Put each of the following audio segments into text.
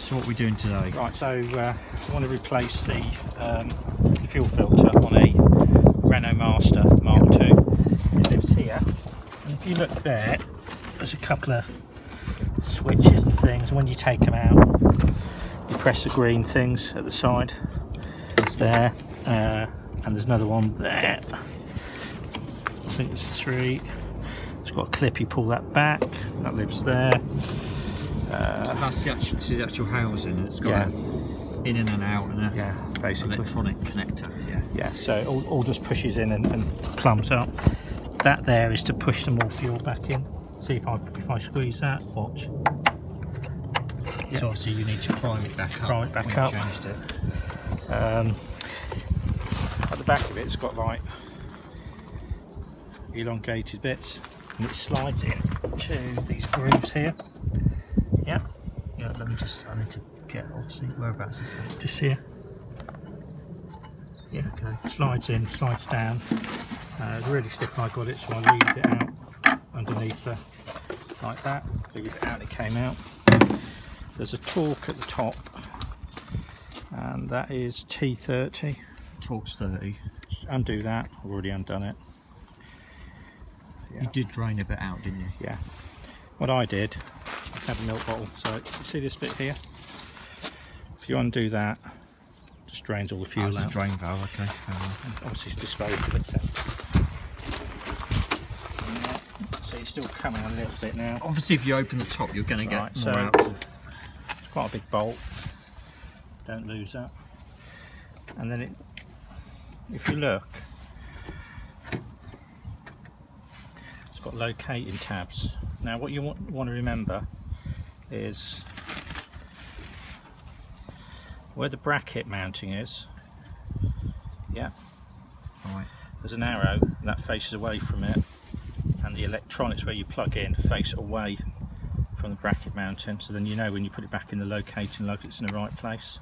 So what are doing today? Right, so uh, I want to replace the um, fuel filter on a Renault Master Mark II. It lives here, and if you look there, there's a couple of switches and things. When you take them out, you press the green things at the side there, uh, and there's another one there. I think there's three. It's got a clip. You pull that back. That lives there. Uh, That's the actual, the actual housing. It's got Yeah. a in and an out and a yeah, basically. electronic connector. Yeah. Yeah, so it all, all just pushes in and, and plumps up. That there is to push some more fuel back in. See if I if I squeeze that, watch. So obviously you need to prime it back up. Prime it back up. Changed it. Um, at the back of it, it's got like elongated bits, and it slides in to these grooves here. Yeah, Yeah. Let me just. I need to get obviously whereabouts is that? just here. Yeah, Okay. slides in, slides down. Uh, it's really stiff I got it, so I leaved it out underneath the, like that. Leave it out, it came out. There's a torque at the top, and that is T30. Torx 30. Undo that, I've already undone it. You did drain a bit out, didn't you? Yeah. What I did, Had a milk bottle, so you see this bit here? If you undo that, just drains all the Oh, fuel it's a out. drain valve. Okay. enough. obviously dispose of it. So. you're still coming a little bit now. Obviously, if you open the top, you're going to get more so- out. It's quite a big bolt. Don't lose that. And then it, if you look, it's got locating tabs. Now what you want, want to remember is where the bracket mounting is. Yeah, Right. there's an arrow and that faces away from it and the electronics where you plug in face away from the bracket mounting. So then you know when you put it back in the locating log it's in the right place.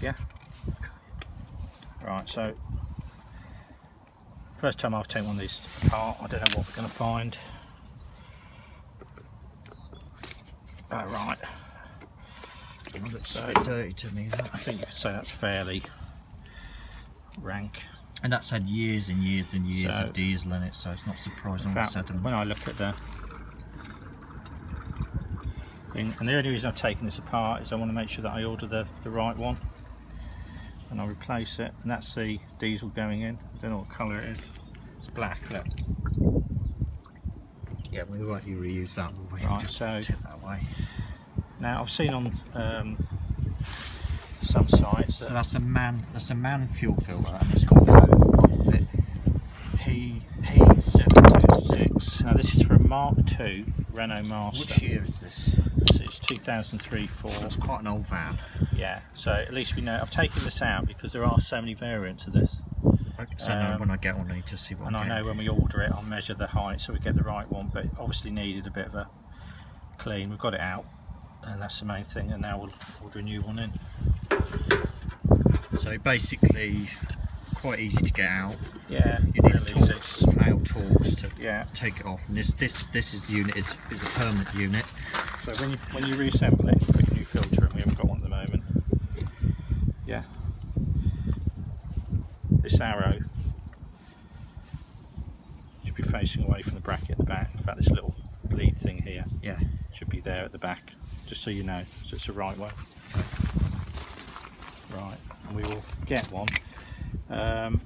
Yeah. Right so first time I've taken one of these apart I don't know what we're going to find oh, right. It looks So- dirty to me. I think you could say that's fairly rank. And that's had years and years and years So- of diesel in it, so it's not surprising In all of a fact, when I look at the thing, and the only reason I've taken this apart is I want to make sure that I order the, the right one and I'll replace it and that's the diesel going in. I don't know what colour it is. It's black look Yeah, we won't reuse that, will we? Right, Just so- tip that way. now I've seen on um, some sites So that's a Mann. That's a Mann fuel filter, and it's got code. P P seven two six. now this is for a Mark II Renault Master Which year is this? So it's 2003 4 That's quite an old van. yeah so at least we know I've taken this out because there are so many variants of this So Um, when I get one, I need to see what. and I I'm know getting. when we order it I'll measure the height so we get the right one but obviously needed a bit of a clean we've got it out and that's the main thing and now we'll order a new one in So basically, quite easy to get out. yeah You need Torx, male Torx to yeah take it off. And this this this is the unit is, is a permanent unit. so when you when you reassemble it put a new filter in we haven't got one at the moment yeah this arrow should be facing away from the bracket at the back in fact this little lead thing here Yeah. should be there at the back just so you know so it's the right way right and we will get one um,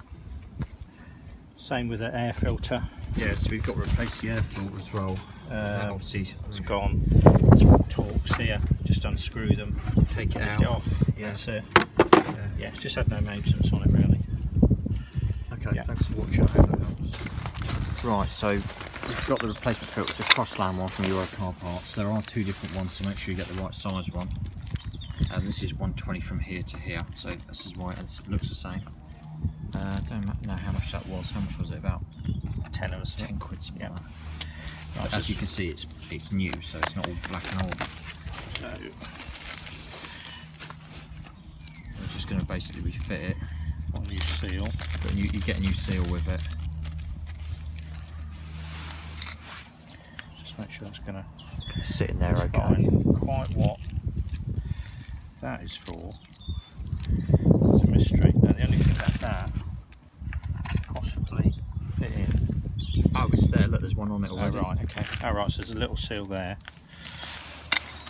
same with the air filter Yeah. So we've got to replace the air filter as well. Um, obviously, it's gone it's full Torx here just unscrew them take it out. it off Yeah. that's it Yeah. yeah it's just had no maintenance on it really Okay, Yeah. thanks for watching. I hope that helps. Right, so we've got the replacement filter, it's a Crosland one from Euro Car Parts. There are two different ones, so make sure you get the right size one. And this is 120 from here to here, so this is why it looks the same. Uh, I don't know how much that was. How much was it? About 10 of us 10 quid, something Yeah. like that. Right, as you can see, it's it's new, so it's not all black and old. so We're just going to basically refit it. Seal But you, you get a new seal with it. just make sure it's going to sit in there, find quite what that is for. It's a mystery. Now, the only thing that that possibly fit in. Oh, it's there. Look, there's one on it Oh, right, okay. All right, so there's a little seal there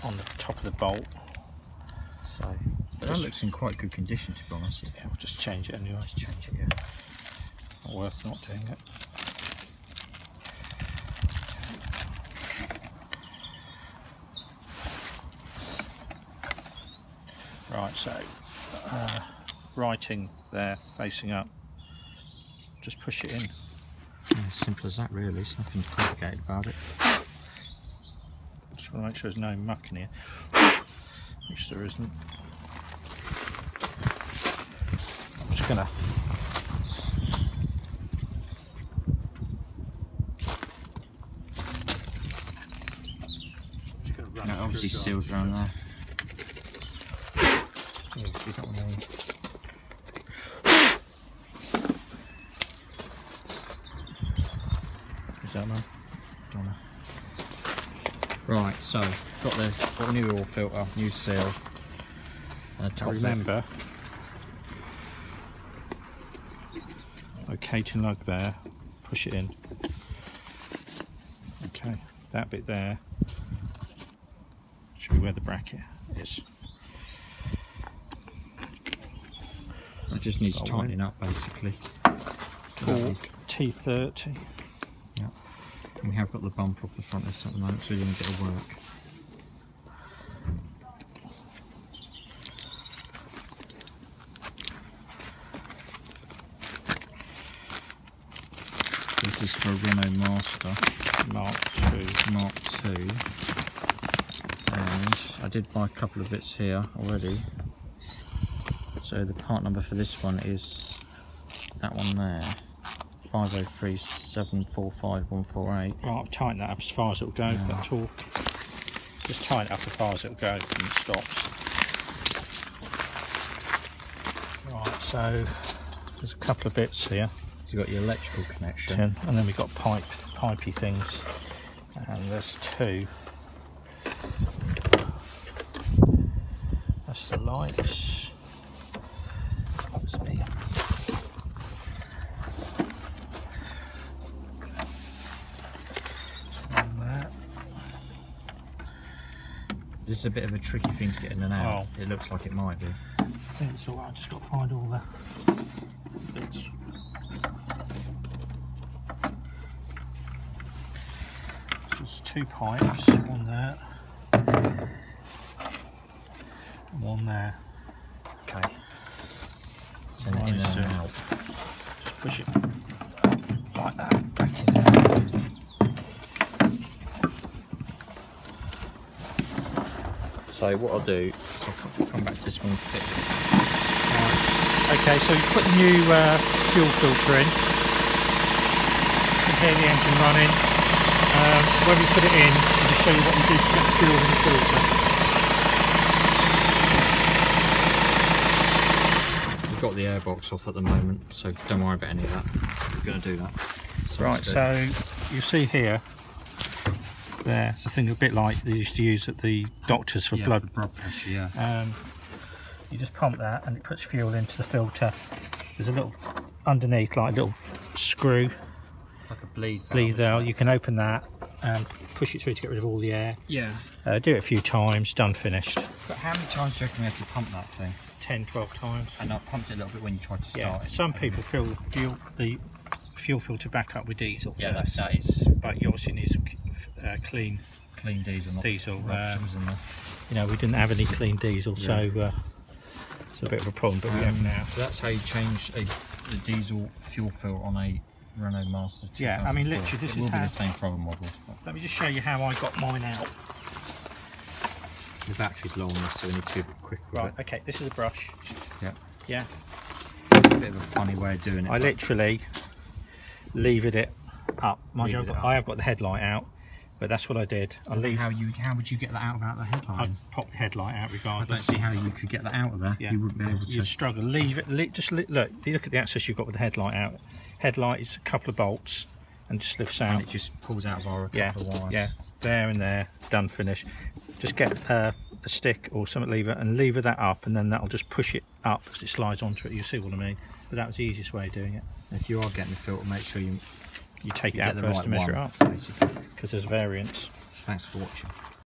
on the top of the bolt. So, that looks in quite good condition, to be honest. yeah, we'll just change it anyway. Let's change it, yeah. Not worth not doing it. Right, so uh, writing there, facing up. Just push it in. Yeah, simple as that, really. There's nothing complicated about it. Just want to make sure there's no muck in here, which there isn't. I'm just gonna. Just gonna run No, obviously seals around there. Yeah, see that one there? Is that man? Donna. Right, so got the got a new oil filter, new seal. And a top lip. remember, locating lug there, push it in. Okay, that bit there should be where the bracket is. It just needs Got tightening up, basically. Torque T30. And we have got the bumper off the front of this at the moment, so we didn't get to work. Is for a Renault Master Mark 2. Mark II. And I did buy a couple of bits here already. So the part number for this one is that one there. 503745 Right, I've tightened that up as far as it'll go, that torque. Just tighten it up as far as it'll go and it stops. Right, so there's a couple of bits here. You've got your electrical connection. tin, and then we've got pipe, pipey things, and there's two. That's the lights. That's me. There's one there. This is a bit of a tricky thing to get in and out. Oh. It looks like it might be. I think it's alright, just got to find all the bits. So there's two pipes, one there, one there. Okay. Send it in and so- out. Just push it like that. Back in there. So what I'll do, I'll come- back to this one quick. Okay, so you put the new uh, fuel filter in. You can hear the engine running. Um, when we put it in, I'll just show you what we do to get the fuel in the filter. We've got the airbox off at the moment, so don't worry about any of that. We're going to do that. So Right, so you see here, there, it's a thing a bit like they used to use at the doctors for yeah, blood. for blood pressure, yeah. Um, you just pump that and it puts fuel into the filter. There's a little underneath, like a little screw, Like a bleed valve. bleed isn't out. it? You can open that and push it through to get rid of all the air. Yeah. Uh, do it a few times, done, finished. But how many times do you reckon we had to pump that thing? 10, 12 times. And I pumped it a little bit when you tried to start Yeah, it. some people fill the fuel, the fuel filter back up with diesel Yeah, that, that is but you obviously need some uh, clean clean diesel, not Diesel, that um, in there. you know, we didn't have any clean diesel, so uh, it's a bit of a problem, but we have Um, now. So that's how you change a, the diesel fuel filter on a Renault Master. Yeah, I mean, literally, this it is will be the same problem model. but Let me just show you how I got mine out. The battery's low on this, so we need to be quick with Right, okay, this is a brush. it. Yeah, Yeah, it's a bit of a funny way of doing it. I literally levered it up. Mind you, I've got, up. I have got the headlight out, but that's what I did. I leave. how you how would you get that out without the headlight? I headlight? popped the headlight out regardless. I don't see how you could get that out of there. Yeah. You wouldn't be able to. You'd struggle. Leave it. Le just le look. You look at the access you've got with the headlight out. Headlight is a couple of bolts and just lifts out. and it just pulls out of our yeah, couple of wires. yeah. There and there. Done. Finish. Just get uh, a stick or something lever and lever that up and then that'll just push it up as it slides onto it. You see what I mean? But that was the easiest way of doing it. If you are getting the filter, make sure you, You take you it out first right to measure one, it up basically. because there's variance. Thanks for watching.